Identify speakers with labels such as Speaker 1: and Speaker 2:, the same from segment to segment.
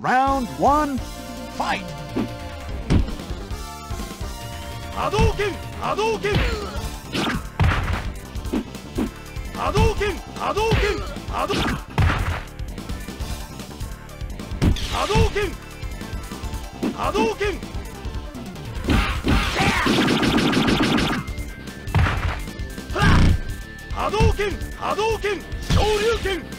Speaker 1: Round one, fight!
Speaker 2: 波動拳波動拳。波動拳波動拳。波動。波動拳。波動拳。波動拳波動拳。昇竜拳。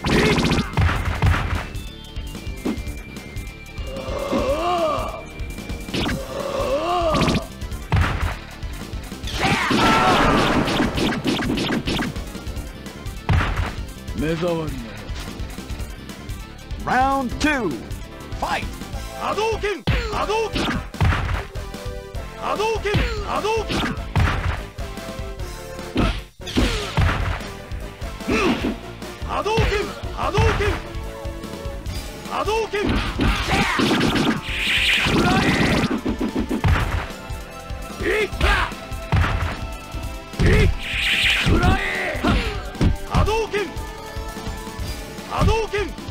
Speaker 3: 目障りな
Speaker 1: Round two, fight!
Speaker 2: 波動拳。波動拳。波動拳。波動拳。波動拳。波動拳。波動拳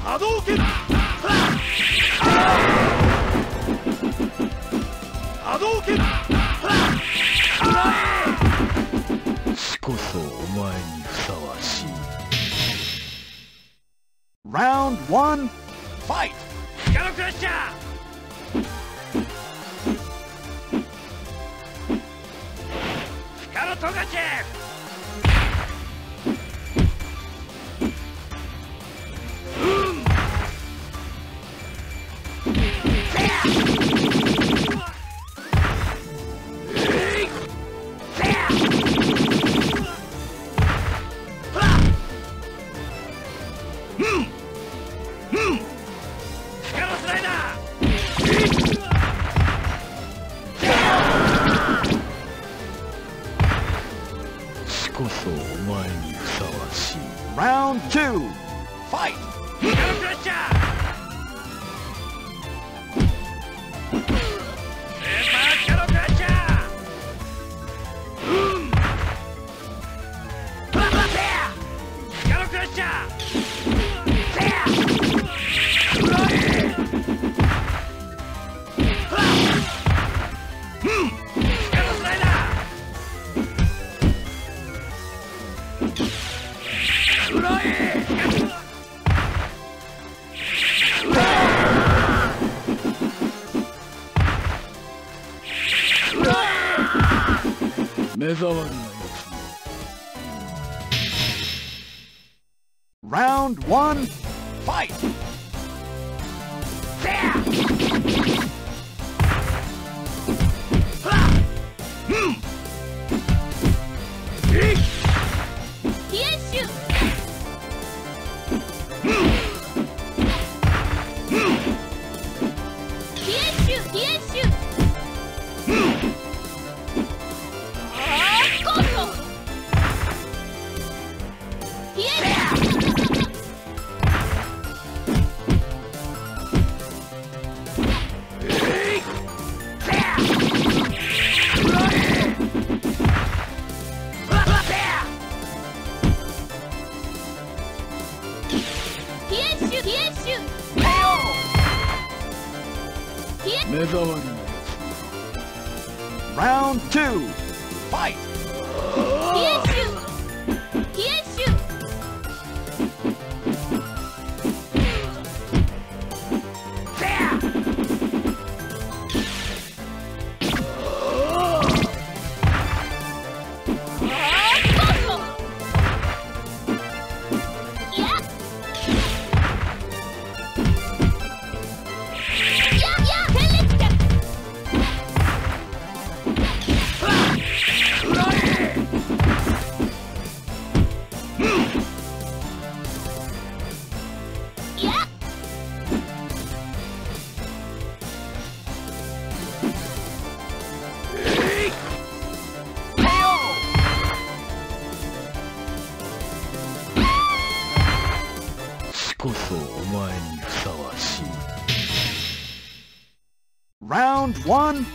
Speaker 2: 波動拳。波動拳。
Speaker 3: 死こそお前にふさわしい。
Speaker 1: Round
Speaker 3: 1こそお前にふさわしい
Speaker 1: Round two, fight!
Speaker 3: 目障りなや
Speaker 1: Round one, fight! One,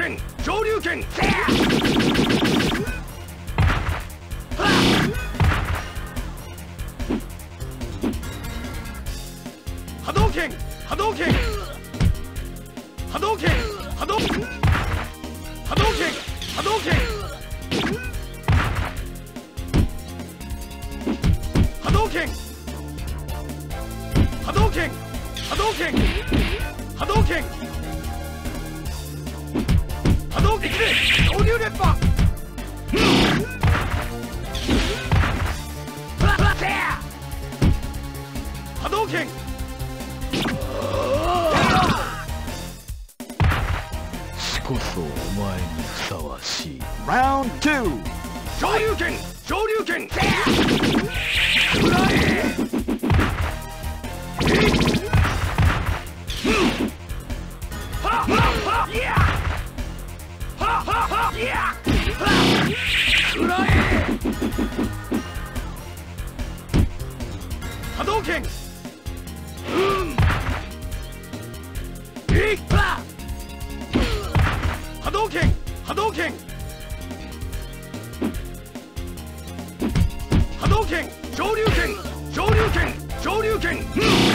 Speaker 4: 拳上流拳波動拳波動拳。波動拳波動。拳波動拳波動拳。
Speaker 1: King!
Speaker 5: Round two!
Speaker 4: Shoryuken! Shoryuken! 波動拳。波動拳。上流拳。上流拳。上流拳、
Speaker 1: うん。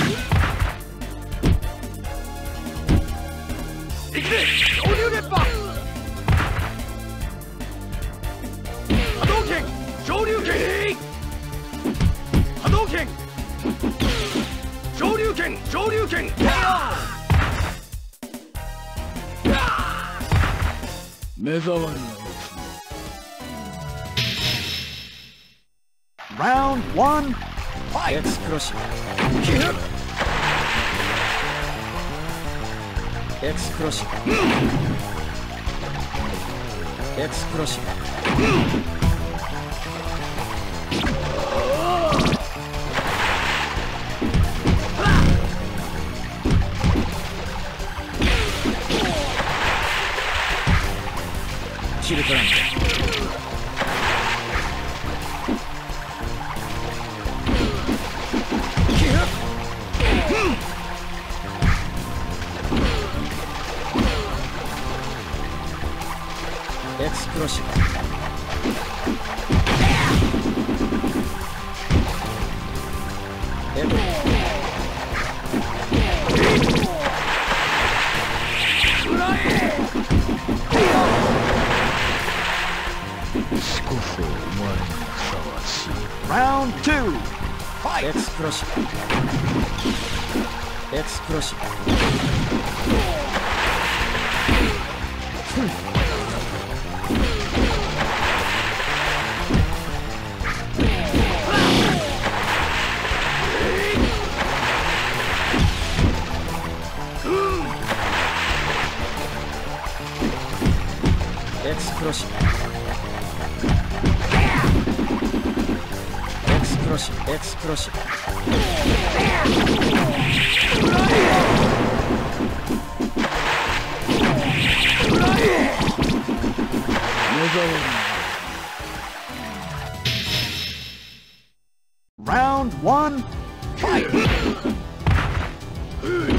Speaker 5: Round 1 Fight!
Speaker 1: Explosion. Explosion. Explosion. チルトランエクスプロシブ。
Speaker 5: Round
Speaker 1: one,
Speaker 5: fight!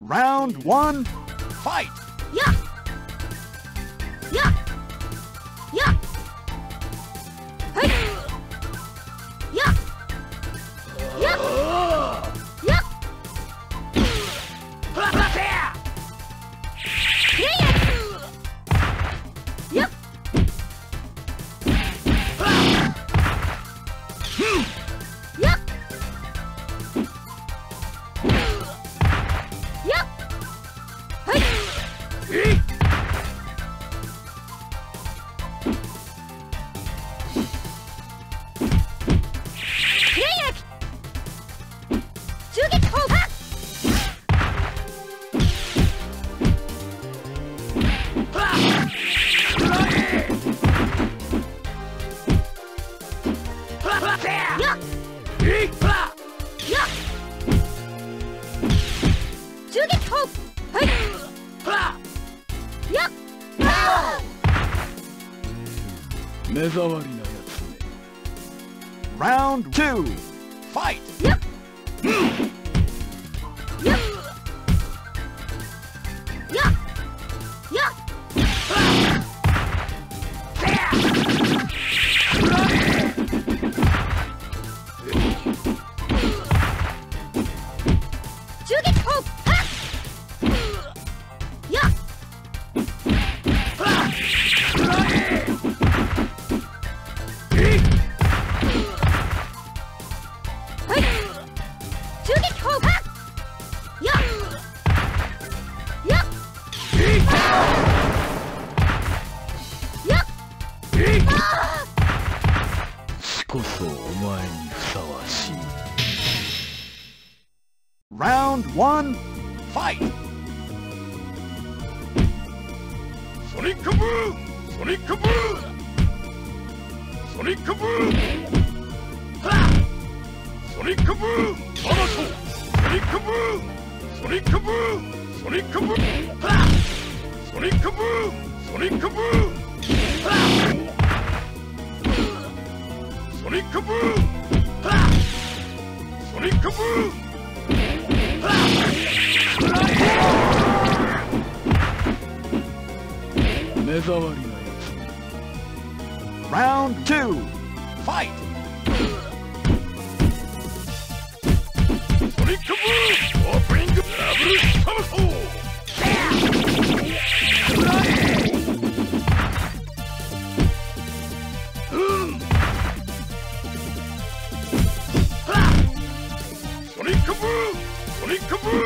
Speaker 5: Round one, fight!
Speaker 6: Round 2 Fight!
Speaker 1: Yep.
Speaker 6: Hmm. one, fight!
Speaker 7: Sonic Kaboom! Sonic Kaboom! Sonic Kaboom! Ha! Sonic Kaboom! Banato! Sonic Kaboom! Sonic Kaboom! Sonic Kaboom! Ha! Sonic Kaboom! Sonic
Speaker 1: Kaboom! Ha! Sonic Kaboom! Ha! Sonic Kaboom!
Speaker 6: Round two, fight!
Speaker 7: The move or bring
Speaker 1: the Kaboom!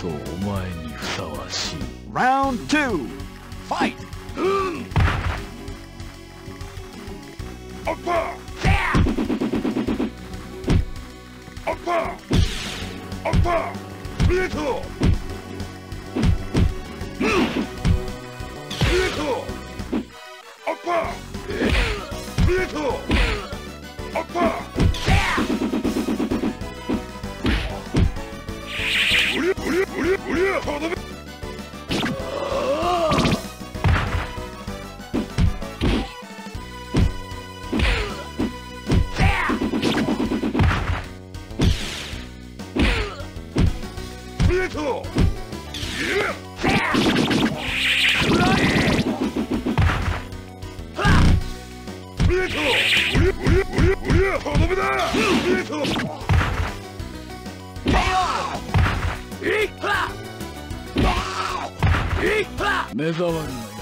Speaker 1: そお前にふさわしい
Speaker 6: Round 2 Fight!
Speaker 1: おっぱお
Speaker 8: っぱお
Speaker 1: っぱ見えた Call the
Speaker 8: 目障りない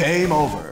Speaker 3: Game over.